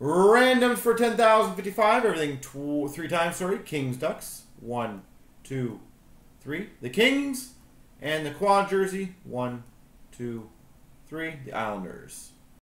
Randoms for 10,055. Everything tw- three times, sorry. Kings, Ducks. One, two, three. The Kings. And the quad jersey. One, two, three. The Islanders.